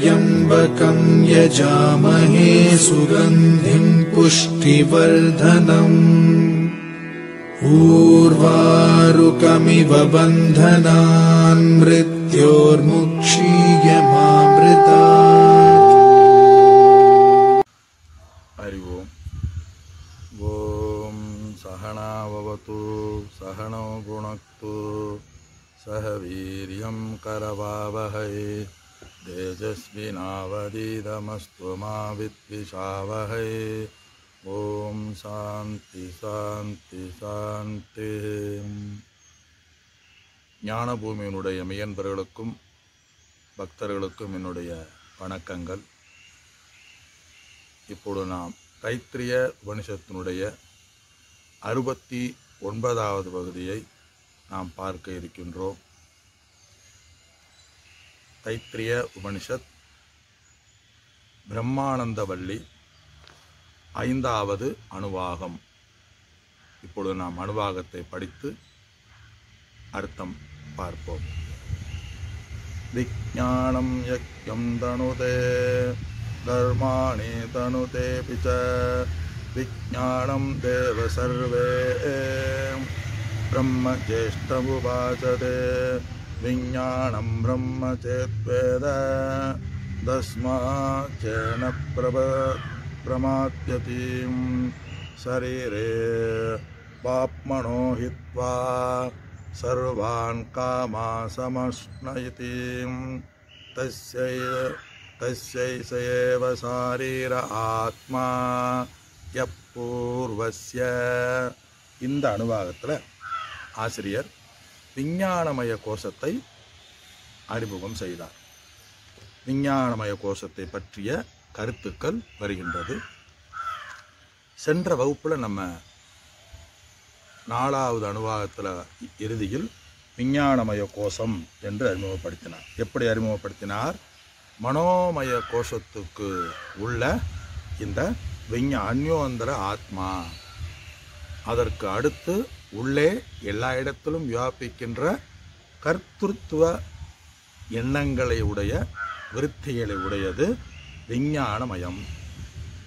त्र्यम्बकम् यजामहे सुगन्धिम् पुष्टिवर्धनम्। ऊर्वारुकमिव बन्धनान् मृत्योर्मुक्षीयमामृता हरि तेजस्विनावदीदमस्तु मा विद्विषावहै ॐ சாந்தி சாந்தி சாந்தி ஞானபூமியினுடைய மெய்யன்பர்களுக்கும் பக்தர்களுக்கும் என்னுடைய வணக்கங்கள் இப்பொழுது நாம் தைத்திரிய உபனிஷத்தினுடைய அறுபத்தி ஒன்பதாவது பகுதியை நாம் பார்க்க இருக்கின்றோம் தைத்திரிய உபனிஷத் பிரம்மானந்தவள்ளி ஐந்தாவது அணுவாகம். இப்பொழுது நாம் அணுவாகத்தை படித்து அர்த்தம் பார்ப்போம். விஜானம் யக்யம் தனுதே தர்மாணி தனுதே பிச்ச விஜானம் தேவ சர்வே. பிரம்ம ஜேஷ்டமுபாசதே விஞ்ஞானம் பிரம்ம சேத்வேத. तस्माच्चेन प्रभ प्रमात्यतीं शरीरे पाप्मनो हित्वा सर्वान् कामासमश्नयतीं तस्यै तस्यैष एव சாரீர ஆத்மா எப்பூர்வஸ்ய இந்த அணுவாகத்தில் ஆசிரியர் விஞ்ஞானமய கோஷத்தை அறிமுகம் செய்தார் விஞ்ஞானமய கோஷத்தை பற்றிய கருத்துக்கள் வருகின்றது. சென்ற வகுப்பில் நம்ம நாலாவது அணுவாகத்தில் இறுதியில் விஞ்ஞானமய கோஷம் என்று அறிமுகப்படுத்தினார். எப்படி அறிமுகப்படுத்தினார்? மனோமய கோஷத்துக்கு உள்ள இந்த விஞ்ஞ அந்யோந்தர ஆத்மா. அதற்கு அடுத்து உள்ளே எல்லா இடத்திலும் வியாபிக்கின்ற கர்த்திருத்துவ எண்ணங்களை உடைய விருத்திகளை உடையது விஞ்ஞானமயம்.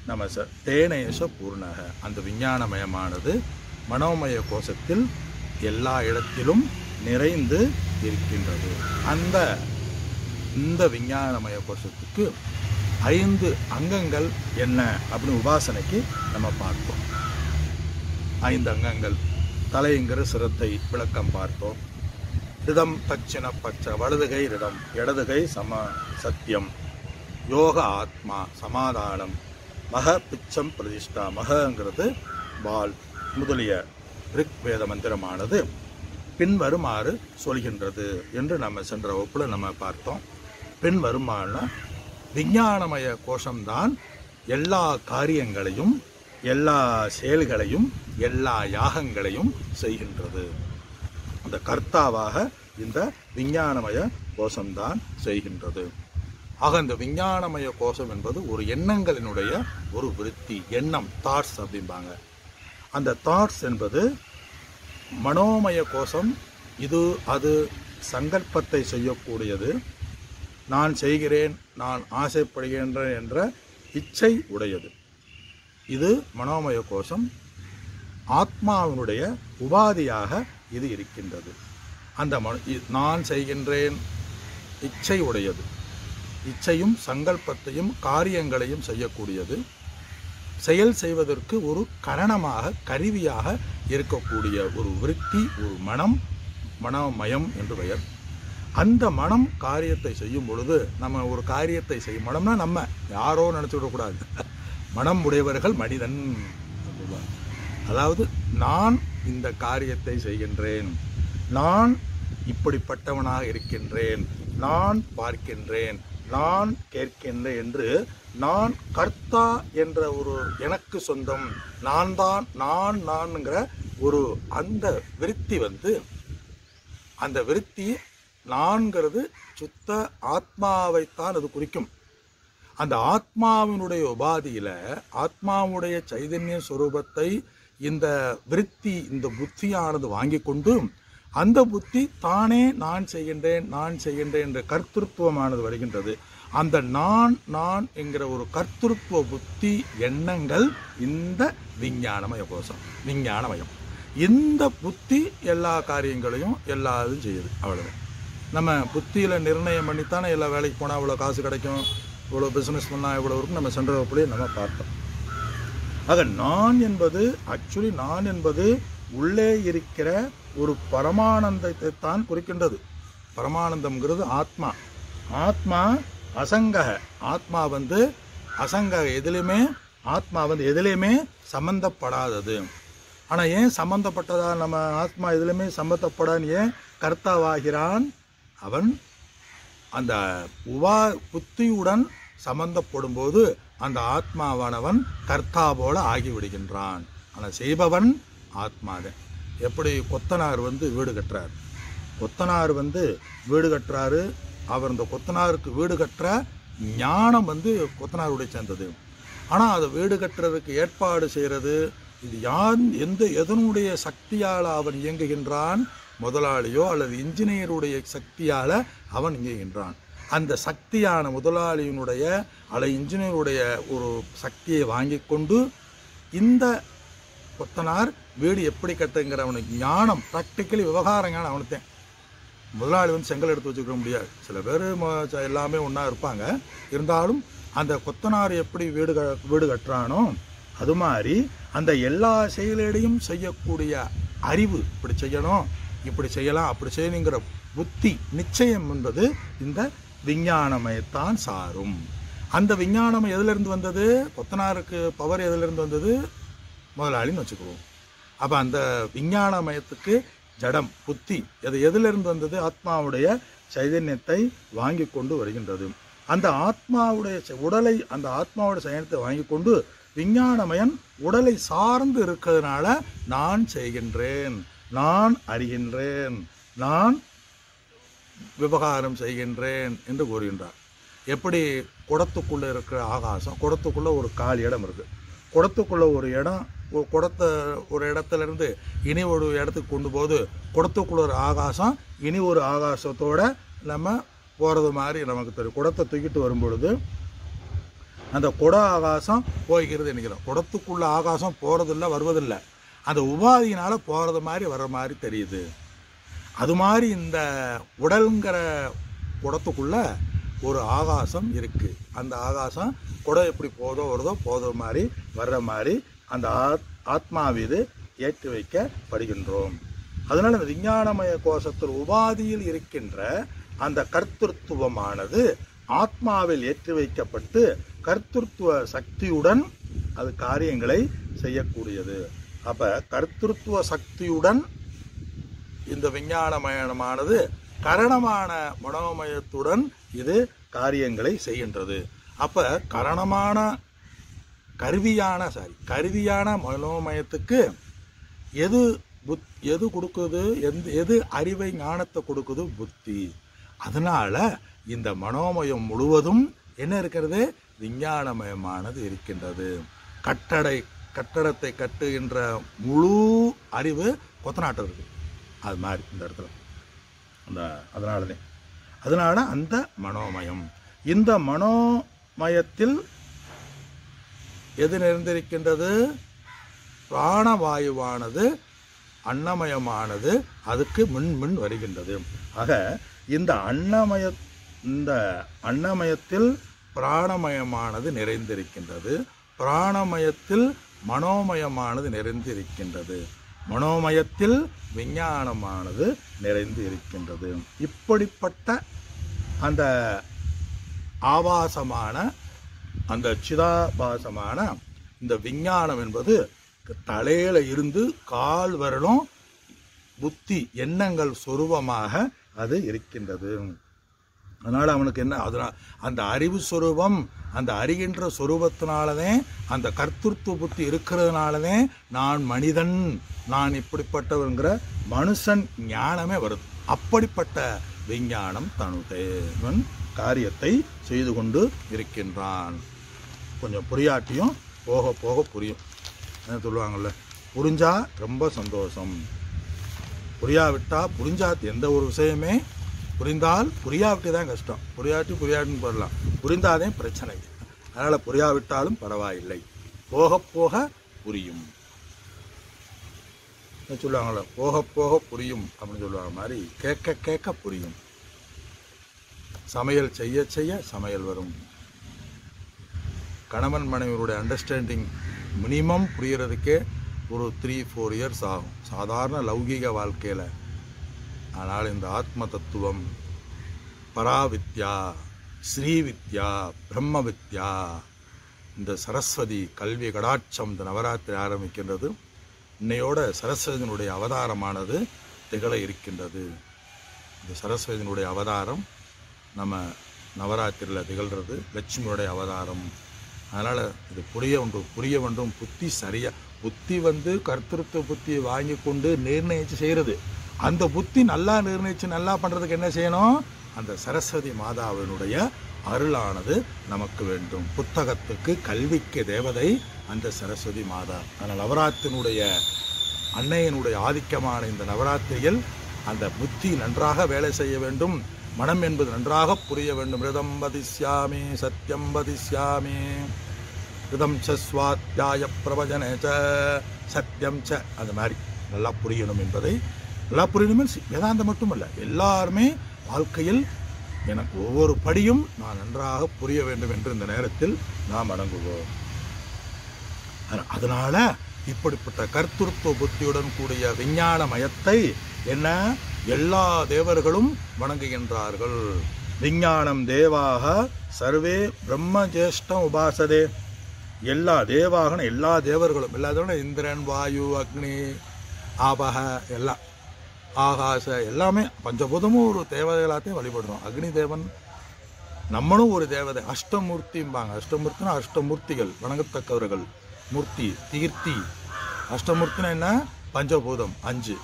நம்ம ச தேனேச பூர்ணக. அந்த விஞ்ஞானமயமானது மனோமய கோஷத்தில் எல்லா இடத்திலும் நிறைந்து இருக்கின்றது. அந்த இந்த விஞ்ஞானமய கோஷத்துக்கு ஐந்து அங்கங்கள் என்ன அப்படின்னு உபாசனைக்கு நம்ம பார்ப்போம். ஐந்து அங்கங்கள். தலைங்கிற சிரத்தை விளக்கம் பார்த்தோம். ரிதம் தட்சிண பச்ச வலதுகை ரிதம் இடதுகை சம சத்தியம். யோக ஆத்மா சமாதானம். மக பிச்சம் பிரதிஷ்டா மகங்கிறது பால் முதலிய ரிக்வேத மந்திரமானது பின்வருமாறு சொல்கின்றது என்று நம்ம சென்ற வகுப்பில் நம்ம பார்த்தோம். பின்வருமான விஞ்ஞானமய கோஷம்தான் எல்லா காரியங்களையும் எல்லா செயல்களையும் எல்லா யாகங்களையும் செய்கின்றது. அந்த கர்த்தாவாக இந்த விஞ்ஞானமய கோஷம்தான் செய்கின்றது. ஆக இந்த விஞ்ஞானமய கோஷம் என்பது ஒரு எண்ணங்களினுடைய ஒரு விருத்தி எண்ணம் தாட்ஸ் அப்படிம்பாங்க. அந்த தாட்ஸ் என்பது மனோமய கோஷம் இது அது சங்கல்பத்தை செய்யக்கூடியது. நான் செய்கிறேன் நான் ஆசைப்படுகின்றேன் என்ற இச்சை உடையது. இது மனோமய கோஷம். ஆத்மாவினுடைய உபாதியாக இது இருக்கின்றது. அந்த மன நான் செய்கின்றேன். இச்சை உடையது. இச்சையும் சங்கல்பத்தையும் காரியங்களையும் செய்யக்கூடியது. செயல் செய்வதற்கு ஒரு கரணமாக கருவியாக இருக்கக்கூடிய ஒரு விருத்தி ஒரு மனம் மனமயம் என்று பெயர். அந்த மனம் காரியத்தை செய்யும் பொழுது நம்ம ஒரு காரியத்தை செய்யும் மனம்னா நம்ம யாரோ நினச்சி விடக்கூடாது. மனம் உடையவர்கள் மனிதன். அதாவது நான் இந்த காரியத்தை செய்கின்றேன். நான் இப்படிப்பட்டவனாக இருக்கின்றேன். நான் பார்க்கின்றேன். நான் கேட்கின்றேன் என்று நான் கர்த்தா என்ற ஒரு எனக்கு சொந்தம். நான் தான் நான் நான்ங்கிற ஒரு அந்த விருத்தி வந்து அந்த விருத்தி நான்கிறது சுத்த ஆத்மாவைத்தான் அது குறிக்கும். அந்த ஆத்மாவினுடைய உபாதியில் ஆத்மாவுடைய சைதன்ய சுரூபத்தை இந்த விருத்தி இந்த புத்தியானது வாங்கி கொண்டு அந்த புத்தி தானே நான் செய்கின்றேன் நான் செய்கின்றேன் என்ற கர்த்திருவமானது வருகின்றது. அந்த நான் நான் என்கிற ஒரு கர்த்திருவ புத்தி எண்ணங்கள் இந்த விஞ்ஞானமய கோஷம் விஞ்ஞானமயம். இந்த புத்தி எல்லா காரியங்களையும் எல்லா இதுவும் செய்யுது அவ்வளோதான் நம்ம புத்தியில் நிர்ணயம் பண்ணித்தானே எல்லா வேலைக்கு போனால் இவ்வளோ காசு கிடைக்கும் இவ்வளோ பிஸ்னஸ் பண்ணால் இவ்வளோ இருக்கும் நம்ம சென்ற வகுப்புலேயே நம்ம பார்த்தோம். ஆக நான் என்பது ஆக்சுவலி நான் என்பது உள்ளே இருக்கிற ஒரு பரமானந்தத்தை தான் குறிக்கின்றது. பரமானந்தம்ங்கிறது ஆத்மா. ஆத்மா அசங்கக. ஆத்மா வந்து அசங்கக எதுலையுமே ஆத்மா வந்து எதுலேயுமே சம்பந்தப்படாதது. ஆனால் ஏன் சம்பந்தப்பட்டதா? நம்ம ஆத்மா எதுலையுமே சம்பந்தப்படான்னு ஏன் கர்த்தாவாகிறான்? அவன் அந்த உவா புத்தியுடன் சம்பந்தப்படும் போது அந்த ஆத்மாவானவன் கர்த்தா போல ஆகிவிடுகின்றான். ஆனால் செய்பவன் ஆத்மாதான் எப்படி கொத்தனார் வந்து வீடு கட்டுறார்? கொத்தனார் வந்து வீடு கட்டுறாரு. அவர் இந்த கொத்தனாருக்கு வீடு கட்டுற ஞானம் வந்து கொத்தனாருடைய சேர்ந்தது. ஆனால் அதை வீடு கட்டுறதுக்கு ஏற்பாடு செய்கிறது இது யார் எந்த எதனுடைய சக்தியால் அவன் இயங்குகின்றான்? முதலாளியோ அல்லது இன்ஜினியருடைய சக்தியால் அவன் இயங்குகின்றான். அந்த சக்தியான முதலாளியினுடைய அலை இன்ஜினியருடைய ஒரு சக்தியை வாங்கி கொண்டு இந்த கொத்தனார் வீடு எப்படி கட்டுங்கிற அவனுக்கு ஞானம் ப்ராக்டிக்கலி விவகாரம் ஞானம் அவனுக்கு முதலாளி வந்து செங்கல் எடுத்து வச்சுக்க முடியாது. சில பேர் எல்லாமே ஒன்றா இருப்பாங்க. இருந்தாலும் அந்த கொத்தனார் எப்படி வீடு க வீடு கட்டுறானோ அது மாதிரி அந்த எல்லா செயலையும் செய்யக்கூடிய அறிவு இப்படி செய்யணும் இப்படி செய்யலாம் அப்படி செய்யணுங்கிற புத்தி நிச்சயம் என்பது இந்த விஞ்ஞானமயத்தான் சாரும். அந்த விஞ்ஞானம் எதிலிருந்து வந்தது? கொத்தனாருக்கு பவர் எதுலேருந்து வந்தது? முதலாளின்னு வச்சுக்குவோம். அப்போ அந்த விஞ்ஞானமயத்துக்கு ஜடம் புத்தி அது எதிலிருந்து வந்தது? ஆத்மாவுடைய சைதன்யத்தை வாங்கி கொண்டு வருகின்றது. அந்த ஆத்மாவுடைய உடலை அந்த ஆத்மாவுடைய சைதன்யத்தை வாங்கி கொண்டு விஞ்ஞானமயன் உடலை சார்ந்து இருக்கிறதுனால நான் செய்கின்றேன் நான் அறிகின்றேன் நான் விவகாரம் செய்கின்றேன் என்று கூறுகின்றார். எப்படி குடத்துக்குள்ளே இருக்கிற ஆகாசம் குடத்துக்குள்ளே ஒரு கால் இடம் இருக்குது குடத்துக்குள்ளே ஒரு இடம் ஒரு குடத்தை ஒரு இடத்துல இருந்து இனி ஒரு இடத்துக்கு கொண்டு போது குடத்துக்குள்ள ஒரு ஆகாசம் இனி ஒரு ஆகாசத்தோட நம்ம போகிறது மாதிரி நமக்கு தெரியும். குடத்தை தூக்கிட்டு வரும் பொழுது அந்த குட ஆகாசம் போய்கிறது நினைக்கிறோம் குடத்துக்குள்ள ஆகாசம் போகிறதில்ல வருவதில்லை. அந்த உபாதியினால் போகிறது மாதிரி வர்ற மாதிரி தெரியுது. அது மாதிரி இந்த உடலுங்கிற குடத்துக்குள்ள ஒரு ஆகாசம் இருக்குது அந்த ஆகாசம் குடம் எப்படி போதோ வருதோ போதோ மாதிரி வர்ற மாதிரி அந்த ஆத் ஆத்மாவீது ஏற்றி வைக்கப்படுகின்றோம். அதனால் இந்த விஞ்ஞானமய கோஷத்தில் உபாதியில் இருக்கின்ற அந்த கர்த்தத்துவமானது ஆத்மாவில் ஏற்றி வைக்கப்பட்டு கர்த்தத்துவ சக்தியுடன் அது காரியங்களை செய்யக்கூடியது. அப்போ கர்த்தத்துவ சக்தியுடன் இந்த விஞ்ஞானமயமானது கரணமான மனோமயத்துடன் இது காரியங்களை செய்கின்றது. அப்போ கரணமான கருவியான சாரி கருவியான மனோமயத்துக்கு எது புத் எது கொடுக்குது எந்த எது அறிவை ஞானத்தை கொடுக்குது? புத்தி. அதனால் இந்த மனோமயம் முழுவதும் என்ன இருக்கிறது? விஞ்ஞானமயமானது இருக்கின்றது. கட்டடை கட்டடத்தை கட்டுகின்ற முழு அறிவு கொத்தநாட்டம் இருக்குது. அது மாதிரி இந்த இடத்துல. அந்த அதனாலதே அதனால அந்த மனோமயம். இந்த மனோமயத்தில் எது நிறைந்திருக்கின்றது? பிராணவாயுவானது அன்னமயமானது அதுக்கு முன் முன் வருகின்றது. ஆக இந்த அன்னமய இந்த அன்னமயத்தில் பிராணமயமானது நிறைந்திருக்கின்றது. பிராணமயத்தில் மனோமயமானது நிறைந்திருக்கின்றது. மனோமயத்தில் விஞ்ஞானமானது நிறைந்து இருக்கின்றது. இப்படிப்பட்ட அந்த ஆபாசமான அந்த சிதாபாசமான இந்த விஞ்ஞானம் என்பது தலையில இருந்து கால் வரலும் புத்தி எண்ணங்கள் சொருபமாக அது இருக்கின்றது. அதனால் அவனுக்கு என்ன அதனால் அந்த அறிவு சுரூபம் அந்த அறிகின்ற சுரூபத்தினாலதே அந்த கர்த்தத்துவ புத்தி இருக்கிறதுனாலதே நான் மனிதன் நான் இப்படிப்பட்டவங்கிற மனுஷன் ஞானமே வருது. அப்படிப்பட்ட விஞ்ஞானம் தனுதேவன் காரியத்தை செய்து கொண்டு இருக்கின்றான். கொஞ்சம் புரியாட்டியும் போக போக புரியும். என்ன சொல்லுவாங்கல்ல? புரிஞ்சால் ரொம்ப சந்தோஷம். புரியாவிட்டால் புரிஞ்சா எந்த ஒரு விஷயமே புரிந்தால் புரியாவிட்டு தான் கஷ்டம். புரியாட்டி புரியாட்டுன்னு போடலாம். புரிந்தாதே பிரச்சனை. அதனால் புரியாவிட்டாலும் பரவாயில்லை. போக போக புரியும். சொல்லுவாங்களே போக போக புரியும் அப்படின்னு சொல்லுவாங்க மாதிரி கேட்க கேட்க புரியும். சமையல் செய்ய செய்ய சமையல் வரும். கணவன் மனைவியருடைய அண்டர்ஸ்டாண்டிங் மினிமம் புரியறதுக்கே ஒரு த்ரீ ஃபோர் இயர்ஸ் ஆகும். சாதாரண லௌகீக வாழ்க்கையில் ஆனால் இந்த ஆத்ம தத்துவம் பராவித்யா ஸ்ரீவித்யா பிரம்ம வித்யா இந்த சரஸ்வதி கல்வி கடாட்சம் இந்த நவராத்திரி ஆரம்பிக்கின்றது. இன்னையோட சரஸ்வதியினுடைய அவதாரமானது திகழ இருக்கின்றது. இந்த சரஸ்வதியினுடைய அவதாரம் நம்ம நவராத்திரியில் திகழ்கிறது லட்சுமியுடைய அவதாரம். அதனால் இது புரிய ஒன்று புரிய வேண்டும். புத்தி சரியாக புத்தி வந்து கர்த்தൃത്വ புத்தியை வாங்கி கொண்டு நிர்ணயித்து செய்கிறது அந்த புத்தி நல்லா நிர்ணயிச்சு நல்லா பண்ணுறதுக்கு என்ன செய்யணும்? அந்த சரஸ்வதி மாதாவினுடைய அருளானது நமக்கு வேண்டும். புத்தகத்துக்கு கல்விக்கு தேவதை அந்த சரஸ்வதி மாதா. அந்த நவராத்தினுடைய அன்னையனுடைய ஆதிக்கமான இந்த நவராத்திரியில் அந்த புத்தி நன்றாக வேலை செய்ய வேண்டும். மனம் என்பது நன்றாக புரிய வேண்டும். ரிதம் வதிஷ்யாமி சத்தியம் வதிஷ்யாமி. ரிதம் ச ஸ்வாத்தியாய பிரபஜன ச சத்தியம் ச. அந்த மாதிரி நல்லா புரியணும் என்பதை நல்லா புரியணும் வேதாந்தம் மட்டுமல்ல எல்லாருமே வாழ்க்கையில் எனக்கு ஒவ்வொரு படியும் நான் நன்றாக புரிய வேண்டும் என்று இந்த நேரத்தில் நாம் அடங்குவோம். அதனால இப்படிப்பட்ட கர்த்தృత్వ புத்தியுடன் கூடிய விஞ்ஞான மயத்தை என்ன? எல்லா தேவர்களும் வணங்குகின்றார்கள். விஞ்ஞானம் தேவாக சர்வே பிரம்ம ஜேஷ்டம் உபாசதே. எல்லா தேவாகன எல்லா தேவர்களும் எல்லா இந்திரன் வாயு அக்னி ஆபக எல்லாம் ஆகாச எல்லாமே பஞ்சபூதமும் ஒரு தேவதைகளாத்தையும் வழிபடுறோம். அக்னி தேவன் நம்மளும் ஒரு தேவதை. அஷ்டமூர்த்திம்பாங்க. அஷ்டமூர்த்தினா அஷ்டமூர்த்திகள் வணங்கத்தக்கவர்கள். மூர்த்தி தீர்த்தி. அஷ்டமூர்த்தினா என்ன? பஞ்சபூதம் அஞ்சு.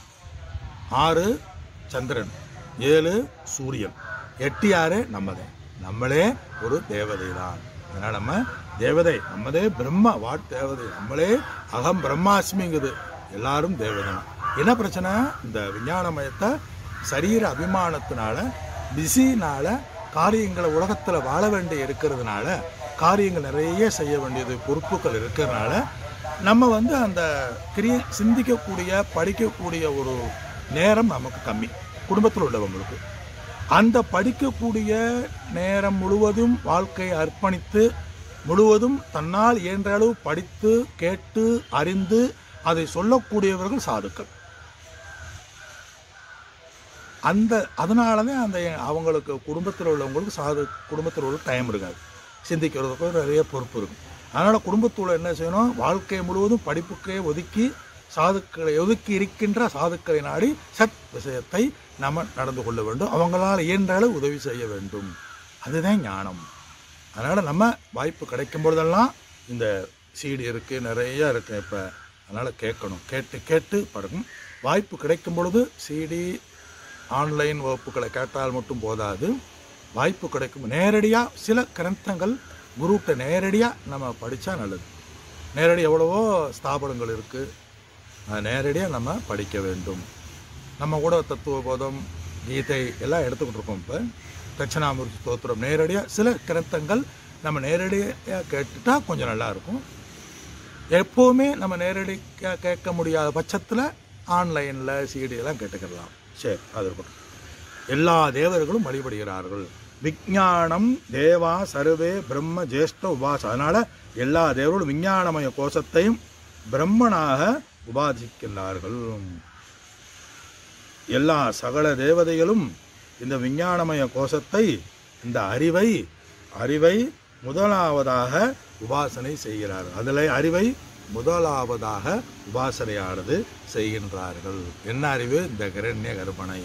ஆறு சந்திரன். ஏழு சூரியன். எட்டு ஆறு நம்மதே. நம்மளே ஒரு தேவதை தான் அதனால் நம்ம தேவதை. நம்மதே பிரம்ம வாட் தேவதை. நம்மளே அகம் பிரம்மாஸ்மிங்குது. எல்லாரும் தேவதை என்ன பிரச்சனை? இந்த விஞ்ஞானமயத்தை சரீர அபிமானத்தினால பிஸினால காரியங்களை உலகத்தில் வாழ வேண்டிய இருக்கிறதுனால காரியங்கள் நிறைய செய்ய வேண்டியது பொறுப்புகள் இருக்கிறதுனால நம்ம வந்து அந்த கிரிய சிந்திக்கக்கூடிய படிக்கக்கூடிய ஒரு நேரம் நமக்கு கம்மி குடும்பத்தில் உள்ளவங்களுக்கு. அந்த படிக்கக்கூடிய நேரம் முழுவதும் வாழ்க்கையை அர்ப்பணித்து முழுவதும் தன்னால் இயன்ற அளவு படித்து கேட்டு அறிந்து அதை சொல்லக்கூடியவர்கள் சாதுக்கள். அந்த அதனால தான் அந்த அவங்களுக்கு குடும்பத்தில் உள்ளவங்களுக்கு சாது குடும்பத்தில் உள்ள டைம் இருக்காது. சிந்திக்கிறதுக்கு நிறைய பொறுப்பு இருக்கும். அதனால் குடும்பத்தில் என்ன செய்யணும்? வாழ்க்கை முழுவதும் படிப்புக்கே ஒதுக்கி சாதுக்களை ஒதுக்கி இருக்கின்ற சாதுக்களை நாடி சத் விஷயத்தை நம்ம நடந்து கொள்ள வேண்டும். அவங்களால் இயன்ற அளவு உதவி செய்ய வேண்டும். அதுதான் ஞானம். அதனால் நம்ம வாய்ப்பு கிடைக்கும் பொழுதெல்லாம் இந்த சீடி இருக்குது நிறைய இருக்குது இப்போ. அதனால் கேட்கணும். கேட்டு கேட்டு படகும் வாய்ப்பு கிடைக்கும் பொழுது சீடி ஆன்லைன் வகுப்புகளை கேட்டால் மட்டும் போதாது. வாய்ப்பு கிடைக்கும். நேரடியாக சில கிரந்தங்கள் குருட்ட நேரடியாக நம்ம படித்தா நல்லது. நேரடி எவ்வளவோ ஸ்தாபனங்கள் இருக்குது நேரடியாக நம்ம படிக்க வேண்டும். நம்ம கூட தத்துவ போதம் கீதை எல்லாம் எடுத்துக்கிட்டு இருக்கோம் இப்போ. தட்சிணாமூர்த்தி ஸ்தோத்திரம். நேரடியாக சில கிரந்தங்கள் நம்ம நேரடியாக கேட்டுட்டா கொஞ்சம் நல்லாயிருக்கும் எப்போவுமே நம்ம நேரடி கே- கேட்க முடியாத பட்சத்தில் ஆன்லைனில் சிடியெல்லாம் கேட்டுக்கிடலாம். சரி அது இருக்கட்டும் எல்லா தேவர்களும் வழிபடுகிறார்கள். விஞ்ஞானம் தேவா சர்வே பிரம்ம ஜேஷ்ட உபாச. அதனால் எல்லா தேவர்களும் விஞ்ஞானமய கோஷத்தையும் பிரம்மனாக உபாசிக்கின்றார்கள். எல்லா சகல தேவதைகளும் இந்த விஞ்ஞானமய கோஷத்தை இந்த அறிவை அறிவை முதலாவதாக உபாசனை செய்கிறார்கள். அதில் அறிவை முதலாவதாக உபாசனையானது செய்கின்றார்கள். என்ன அறிவு? இந்த கிரண்ய கற்பனை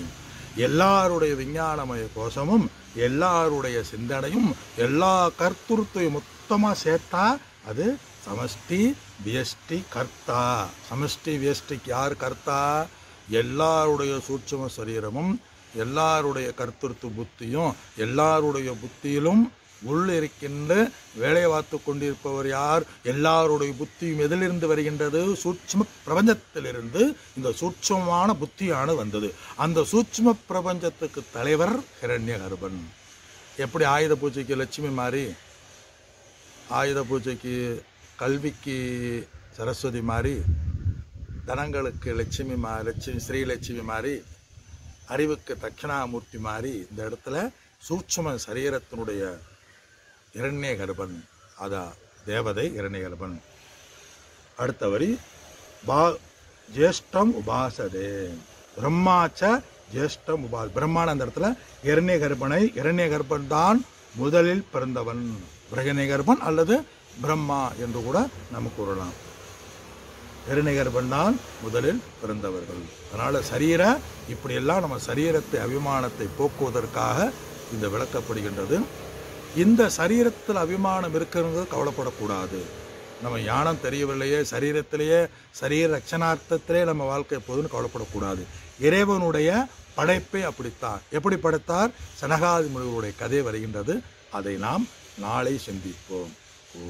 எல்லாருடைய விஞ்ஞானமய கோஷமும் எல்லாருடைய சிந்தனையும் எல்லா கர்த்தத்தையும் மொத்தமாக சேர்த்தா அது சமஷ்டி வியஷ்டி கர்த்தா. சமஷ்டி வியஷ்டிக்கு யார் கர்த்தா? எல்லாருடைய சூட்சம சரீரமும் எல்லாருடைய கர்த்தத்து புத்தியும் எல்லாருடைய புத்தியிலும் உள்ளிருக்கின்ற வேலை பார்த்து கொண்டிருப்பவர் யார்? எல்லாருடைய புத்தியும் எதிலிருந்து வருகின்றது? சூட்சும பிரபஞ்சத்திலிருந்து இந்த சூட்சமான புத்தியானது வந்தது. அந்த சூட்சும பிரபஞ்சத்துக்கு தலைவர் ஹிரண்யகர்பன். எப்படி ஆயுத பூஜைக்கு லட்சுமி மாறி ஆயுத பூஜைக்கு கல்விக்கு சரஸ்வதி மாறி தனங்களுக்கு லட்சுமி மா லட்சுமி ஸ்ரீலட்சுமி மாறி அறிவுக்கு தட்சிணாமூர்த்தி மாறி இந்த இடத்துல சூட்சும சரீரத்தினுடைய இரண்ய கர்ப்பன் அதா தேவதை இரண்ய கர்ப்பன் அடுத்த வரி பா ஜேஷ்டம் உபாசதே. பிரம்மாச்ச ஜேஷ்டம் உபா பிரம்மான அந்த இடத்துல இரண்ய கர்ப்பனை இரண்ய கர்ப்பன் தான் முதலில் பிறந்தவன். பிரகண்ய கர்ப்பன் அல்லது பிரம்மா என்று கூட நம்ம கூறலாம். பெருநிகர்பன் தான் முதலில் பிறந்தவர்கள். அதனால் சரீர இப்படியெல்லாம் நம்ம சரீரத்தை அபிமானத்தை போக்குவதற்காக இந்த விளக்கப்படுகின்றது. இந்த சரீரத்தில் அபிமானம் இருக்கிறது கவலைப்படக்கூடாது. நம்ம யானம் தெரியவில்லையே சரீரத்திலேயே சரீர ரட்சணார்த்தத்திலே நம்ம வாழ்க்கை எப்போதுன்னு கவலைப்படக்கூடாது. இறைவனுடைய படைப்பை அப்படித்தான். எப்படி படைத்தார்? சனகாதி முனிவருடைய கதை வருகின்றது. அதை நாம் நாளை சிந்திப்போம். ஓ